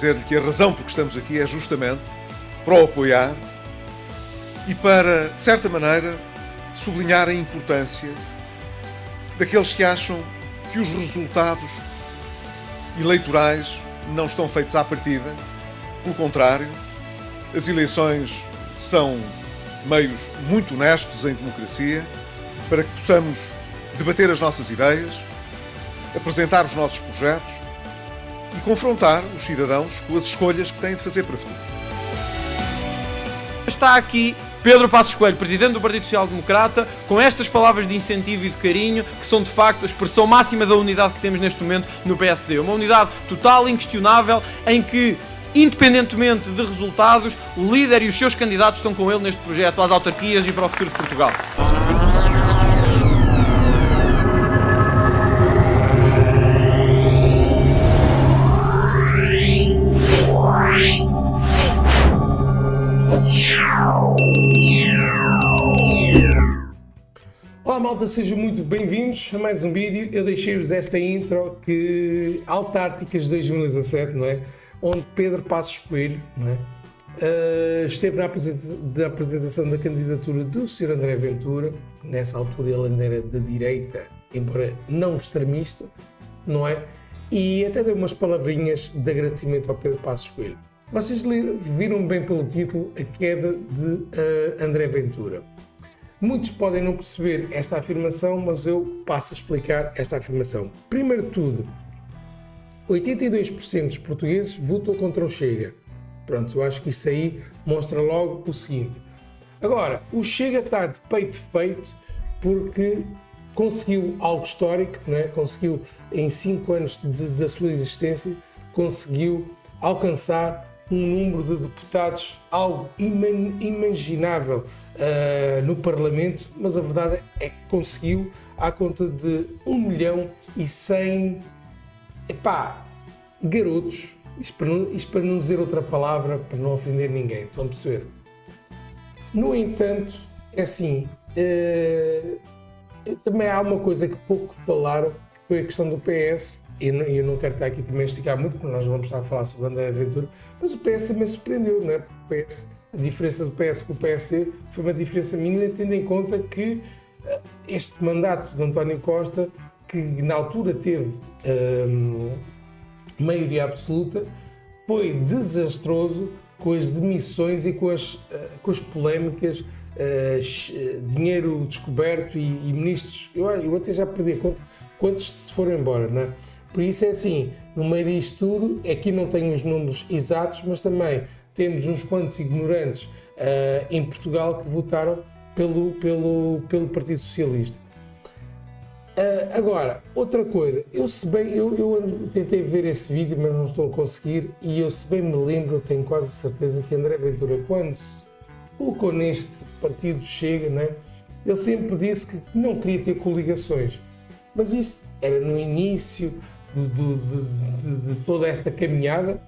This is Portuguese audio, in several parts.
dizer-lhe que a razão por que estamos aqui é justamente para o apoiar e para, de certa maneira, sublinhar a importância daqueles que acham que os resultados eleitorais não estão feitos à partida. Pelo contrário, as eleições são meios muito honestos em democracia para que possamos debater as nossas ideias, apresentar os nossos projetos e confrontar os cidadãos com as escolhas que têm de fazer para o futuro. Está aqui Pedro Passos Coelho, presidente do Partido Social Democrata, com estas palavras de incentivo e de carinho, que são de facto a expressão máxima da unidade que temos neste momento no PSD. Uma unidade total, inquestionável, em que independentemente de resultados, o líder e os seus candidatos estão com ele neste projeto às autarquias e para o futuro de Portugal. Malta, sejam muito bem-vindos a mais um vídeo. Eu deixei-vos esta intro que Autárticas 2017, não é? Onde Pedro Passos Coelho, não é? Uh, esteve na, apresenta apresentação da candidatura do Sr. André Ventura, nessa altura ele ainda era da direita, embora não extremista, não é? E até deu umas palavrinhas de agradecimento ao Pedro Passos Coelho. Vocês viram bem pelo título a queda de uh, André Ventura. Muitos podem não perceber esta afirmação, mas eu passo a explicar esta afirmação. Primeiro de tudo, 82% dos portugueses votam contra o Chega. Pronto, eu acho que isso aí mostra logo o seguinte. Agora, o Chega está de peito feito porque conseguiu algo histórico, não é? conseguiu em 5 anos da sua existência, conseguiu alcançar um número de deputados algo imaginável uh, no Parlamento, mas a verdade é que conseguiu à conta de 1 milhão e 100 epá, garotos. Isto para, não, isto para não dizer outra palavra, para não ofender ninguém, estão a perceber? No entanto, é assim, uh, também há uma coisa que pouco falaram, que foi a questão do PS, e eu, não quero estar aqui também a esticar muito, porque nós vamos estar a falar sobre André Aventura, mas o PS também surpreendeu, não é? O PS, a diferença do PS com o PSD foi uma diferença mínima, tendo em conta que uh, este mandato de António Costa, que na altura teve uh, maioria absoluta, foi desastroso com as demissões e com as, uh, com as polémicas, dinheiro descoberto e, e ministros. Eu, eu até já perdi a conta quantos se foram embora, não é? Por isso é assim, no meio disto tudo, aqui não tenho os números exatos, mas também temos uns quantos ignorantes uh, em Portugal que votaram pelo, pelo, pelo Partido Socialista. Uh, agora, outra coisa, eu se bem, eu, eu tentei ver esse vídeo, mas não estou a conseguir, e eu se bem me lembro, eu tenho quase certeza que André Ventura, quando se colocou neste partido Chega, né, ele sempre disse que não queria ter coligações. Mas isso era no início, de, de, de, de toda esta caminhada.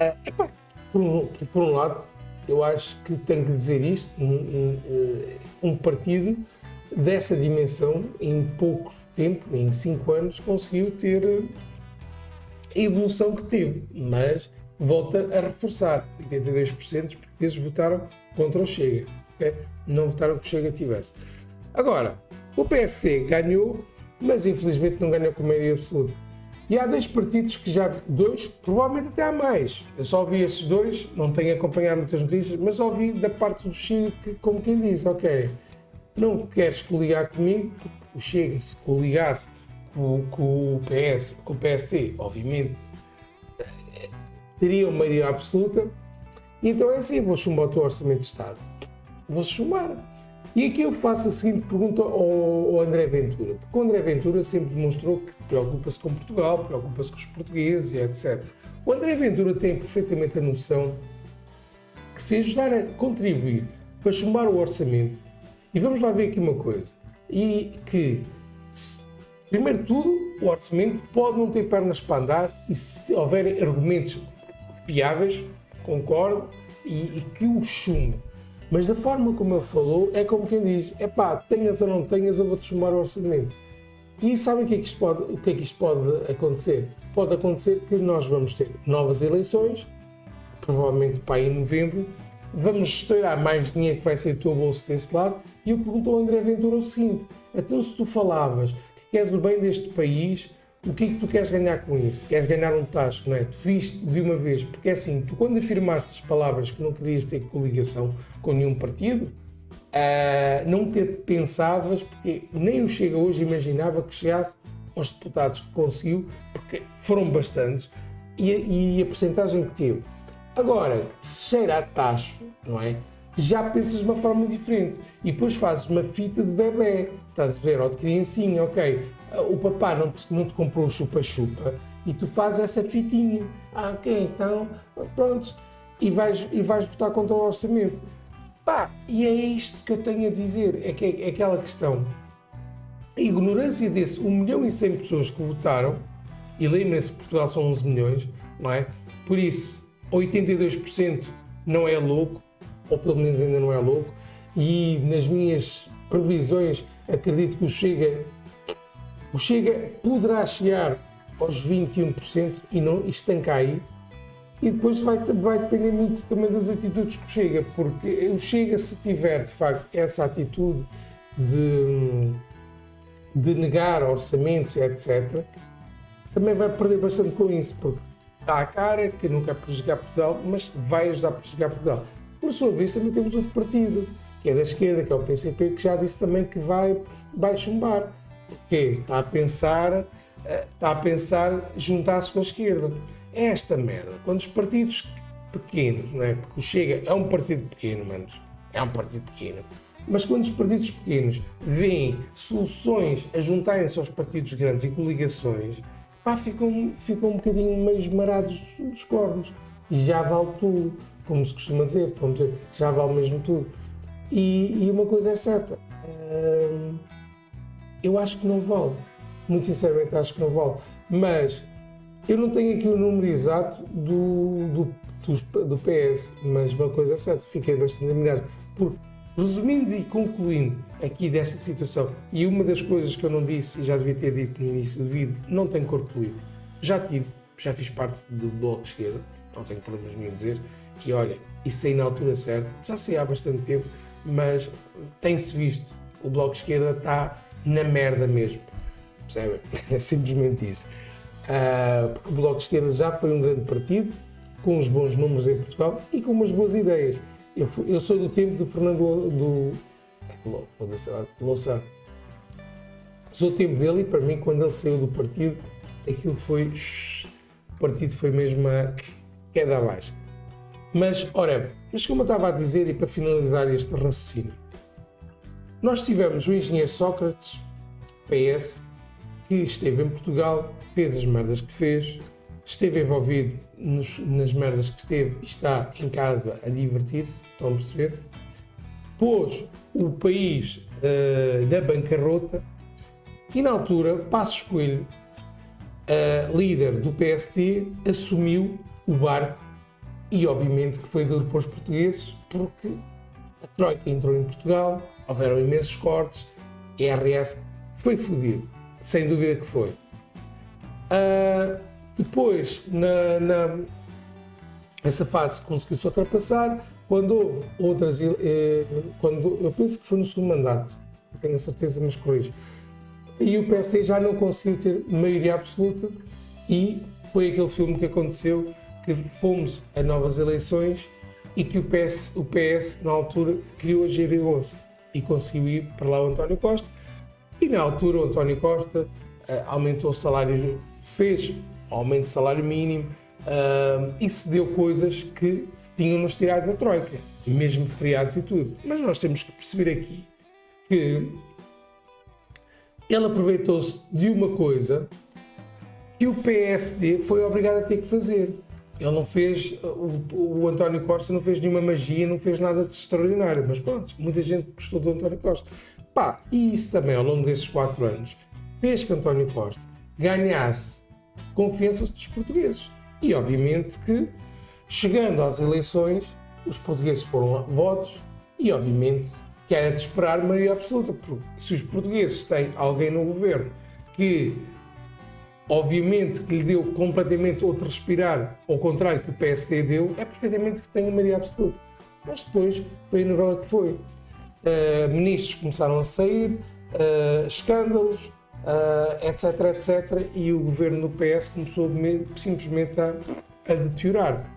Uh, epá, por, um, por um lado, eu acho que tenho que dizer isto: um, um, eh, um partido dessa dimensão, em pouco tempo, em cinco anos, conseguiu ter eh, a evolução que teve, mas volta a reforçar: 82% dos portugueses votaram contra o Chega, okay? não votaram que o Chega tivesse. Agora, o PSD ganhou, mas infelizmente não ganhou com maioria absoluta. E há dois partidos que já, dois, provavelmente até há mais. Eu só ouvi esses dois, não tenho acompanhado muitas notícias, mas ouvi da parte do Chega que, como quem diz, ok, não queres coligar comigo, porque o Chega, se coligasse com, com o PS, com o PSD, obviamente, teria uma maioria absoluta. Então é assim, vou chumbar o teu orçamento de Estado. Vou chumbar. E aqui eu faço a seguinte pergunta ao, ao André Ventura, porque o André Ventura sempre demonstrou que preocupa-se com Portugal, preocupa-se com os portugueses e etc. O André Ventura tem perfeitamente a noção que se ajudar a contribuir para chumbar o orçamento, e vamos lá ver aqui uma coisa, e que, primeiro de tudo, o orçamento pode não ter pernas para andar e se houver argumentos viáveis, concordo, e, e que o chumbe. Mas da forma como ele falou, é como quem diz: é pá, tenhas ou não tenhas, eu vou-te chamar o orçamento. E sabem o que, é que isto pode, o que é que isto pode acontecer? Pode acontecer que nós vamos ter novas eleições, provavelmente para em novembro, vamos estourar mais dinheiro que vai ser o teu bolso desse lado. E eu pergunto ao André Ventura o seguinte: então, se tu falavas que queres o bem deste país, o que é que tu queres ganhar com isso? Queres ganhar um tasco, não é? Tu viste de uma vez, porque é assim, tu quando afirmaste as palavras que não querias ter coligação com nenhum partido, uh, nunca pensavas, porque nem o Chega hoje imaginava que chegasse aos deputados que conseguiu, porque foram bastantes, e, e a porcentagem que teve. Agora, se cheira a tacho, não é? Já pensas de uma forma diferente. E depois fazes uma fita de bebê. Estás a ver? Ou de criancinha, ok. O papá não te, não te comprou o chupa-chupa e tu fazes essa fitinha. Ah, ok, então, pronto. E vais, e vais votar contra o orçamento. Pá, e é isto que eu tenho a dizer. É que é, é aquela questão. A ignorância desse 1 milhão e 100 pessoas que votaram, e lembrem-se Portugal são 11 milhões, não é? Por isso, 82% não é louco, ou pelo menos ainda não é louco, e nas minhas previsões acredito que o Chega, o Chega poderá chegar aos 21% e não estancar aí. E depois vai, vai depender muito também das atitudes que Chega, porque o Chega, se tiver de facto essa atitude de, de negar orçamentos, etc., também vai perder bastante com isso, porque está à cara que não quer prejudicar Portugal, mas vai ajudar a prejudicar Portugal. Por sua vez, também temos outro partido, que é da esquerda, que é o PCP, que já disse também que vai, vai chumbar. Porque está a pensar, eh, está a pensar juntar-se com a esquerda. É esta merda. Quando os partidos pequenos, não é? Porque o Chega é um partido pequeno, manos. É um partido pequeno. Mas quando os partidos pequenos veem soluções a juntarem-se aos partidos grandes e coligações, pá, ficam, ficam um bocadinho meio esmarados dos cornos. E já vale tudo, como se costuma dizer, dizer, já vale mesmo tudo. E, e uma coisa é certa, hum, eu acho que não vale. Muito sinceramente, acho que não vale. Mas eu não tenho aqui o número exato do, do, do, do PS, mas uma coisa é certa, fiquei bastante admirado. Porque Resumindo e concluindo aqui desta situação, e uma das coisas que eu não disse e já devia ter dito no início do vídeo, não tenho corpo político. Já tive, já fiz parte do Bloco de Esquerda, não tenho problemas nenhum dizer, e olha, isso aí na altura certa, já sei há bastante tempo, mas tem-se visto, o Bloco de Esquerda está na merda mesmo, percebem? É simplesmente isso. Uh, porque o Bloco de Esquerda já foi um grande partido, com uns bons números em Portugal e com umas boas ideias. Eu, fui, eu sou do tempo do Fernando do, do Louçã. Sou do tempo dele e para mim, quando ele saiu do partido, aquilo foi. O partido foi mesmo a queda abaixo. Mas, ora, mas como eu estava a dizer, e para finalizar este raciocínio, nós tivemos o engenheiro Sócrates, PS, que esteve em Portugal, fez as merdas que fez, esteve envolvido nos, nas merdas que esteve e está em casa a divertir-se, estão a perceber? Pôs o país uh, na bancarrota e na altura Passos Coelho, uh, líder do PST, assumiu o barco e obviamente que foi duro para os portugueses porque a Troika entrou em Portugal, houveram imensos cortes, IRS foi fodido, sem dúvida que foi. Uh, depois, na, na, essa fase conseguiu-se ultrapassar. Quando houve outras. Eh, quando, eu penso que foi no segundo mandato, tenho a certeza, mas corrijo. E o PSD já não conseguiu ter maioria absoluta, e foi aquele filme que aconteceu que fomos a novas eleições e que o PS, o PS na altura, criou a geringonça e conseguiu ir para lá o António Costa. E na altura o António Costa uh, aumentou o salário, fez aumento de salário mínimo, uh, e se deu coisas que tinham-nos tirado da Troika, mesmo feriados e tudo. Mas nós temos que perceber aqui que ele aproveitou-se de uma coisa que o PSD foi obrigado a ter que fazer. Ele não fez, o, o, António Costa não fez nenhuma magia, não fez nada de extraordinário, mas pronto, muita gente gostou do António Costa. Pá, e isso também ao longo desses quatro anos fez que António Costa ganhasse confiança dos portugueses. E obviamente que, chegando às eleições, os portugueses foram a votos e obviamente que era de esperar maioria absoluta, porque se os portugueses têm alguém no governo que obviamente que lhe deu completamente outro respirar, ao contrário que o PSD deu, é perfeitamente que tem a maioria absoluta. Mas depois foi a novela que foi. Uh, ministros começaram a sair, uh, escândalos, uh, etc, etc, e o governo do PS começou simplesmente a, a deteriorar.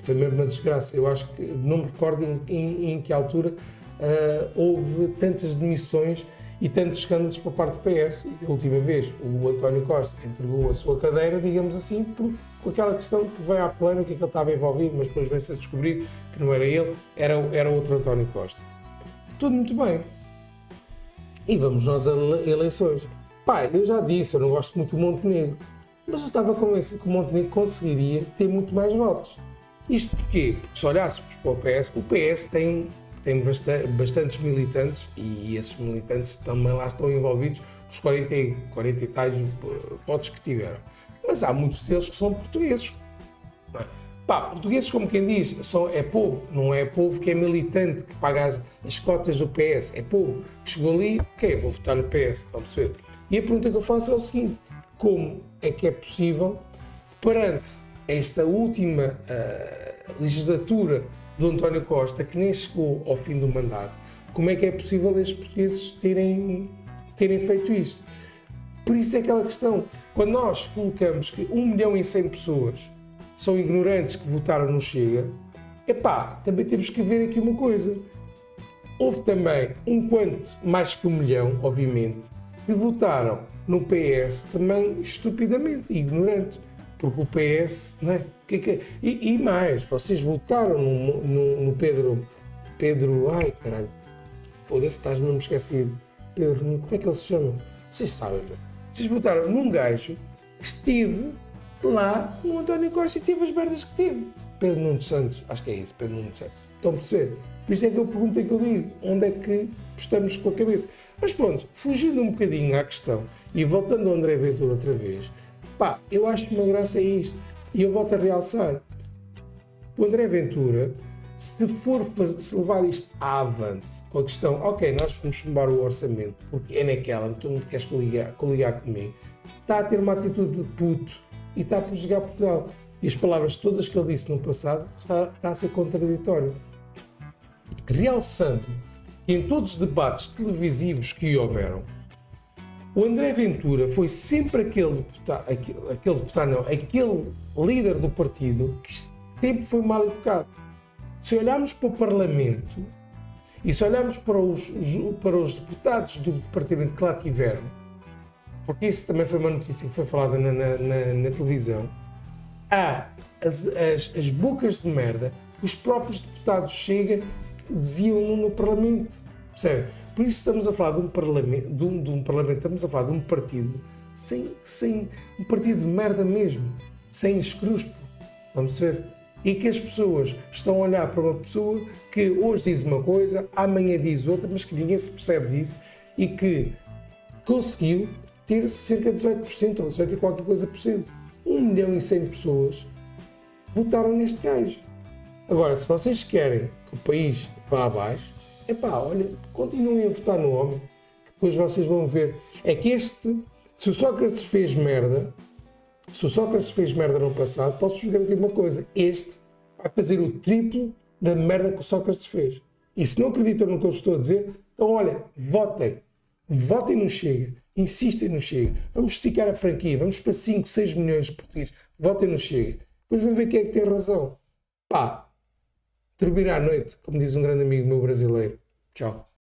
Foi mesmo uma desgraça. Eu acho que não me recordo em, em, em que altura houve tantas demissões e tantos escândalos por parte do PS. E da última vez o António Costa entregou a sua cadeira, digamos assim, por, com aquela questão que veio à polémica que ele estava envolvido, mas depois veio-se a descobrir que não era ele, era, era outro António Costa. Tudo muito bem. E vamos nós a eleições. Pai, eu já disse, eu não gosto muito do Montenegro, mas eu estava convencido que o Montenegro conseguiria ter muito mais votos. Isto porquê? Porque se olhássemos para o PS, o PS tem tem bastantes militantes e esses militantes também lá estão envolvidos nos 40, 40 e tais votos que tiveram. Mas há muitos deles que são portugueses. É? Pá, portugueses, como quem diz, são, é povo, não é povo que é militante, que paga as, as cotas do PS, é povo que chegou ali, ok, vou votar no PS, estão a perceber? E a pergunta que eu faço é o seguinte: como é que é possível, perante esta última uh, legislatura do António Costa, que nem chegou ao fim do mandato, como é que é possível estes portugueses terem, terem feito isto? Por isso é aquela questão, quando nós colocamos que 1 milhão e 100 pessoas são ignorantes que votaram no Chega, epá, também temos que ver aqui uma coisa. Houve também um quanto mais que um milhão, obviamente, que votaram no PS também estupidamente, ignorantes porque o PS, não é? Que, que, e, e, mais, vocês votaram no, no, no, Pedro, Pedro, ai caralho, foda-se, estás mesmo esquecido. Pedro, como é que ele se chama? Vocês sabem, não? Vocês votaram num gajo que esteve lá no António Costa e teve as merdas que teve. Pedro Nuno Santos, acho que é isso, Pedro Nuno Santos. Estão a perceber? Por isso é que eu perguntei que eu digo, onde é que estamos com a cabeça? Mas pronto, fugindo um bocadinho à questão e voltando ao André Ventura outra vez, Pá, eu acho que uma graça é isto. E eu volto a realçar. O André Ventura, se for se levar isto avante com a questão, ok, nós vamos chumbar o orçamento porque é naquela, tu não te queres coligar, coligar comigo, está a ter uma atitude de puto e está a prejudicar Portugal. E as palavras todas que ele disse no passado está, está a ser contraditório. Realçando que em todos os debates televisivos que houveram, o André Ventura foi sempre aquele deputado, aquele, aquele deputado não, aquele líder do partido que sempre foi mal educado. Se olharmos para o Parlamento e se olharmos para os, para os deputados do departamento que lá tiveram, porque isso também foi uma notícia que foi falada na, na, na, na televisão, há as, as, as, bocas de merda que os próprios deputados chega diziam no, no Parlamento. Percebe? Por isso estamos a falar de um parlamento, de um, de um parlamento estamos a falar de um partido sem, sem um partido de merda mesmo, sem escrúpulo. Vamos ver? E que as pessoas estão a olhar para uma pessoa que hoje diz uma coisa, amanhã diz outra, mas que ninguém se percebe disso e que conseguiu ter cerca de 18% ou 18 e qualquer coisa por cento. 1 milhão e 100 pessoas votaram neste gajo. Agora, se vocês querem que o país vá abaixo, epá, olha, continuem a votar no homem, que depois vocês vão ver. É que este, se o Sócrates fez merda, se o Sócrates fez merda no passado, posso-vos garantir uma coisa: este vai fazer o triplo da merda que o Sócrates fez. E se não acreditam no que eu estou a dizer, então olha, votem. Votem no Chega. Insistem no Chega. Vamos esticar a franquia. Vamos para 5, 6 milhões de portugueses. Votem no Chega. Depois vão ver quem é que tem razão. Pá, Dormir à noite, como diz um grande amigo meu brasileiro. Tchau.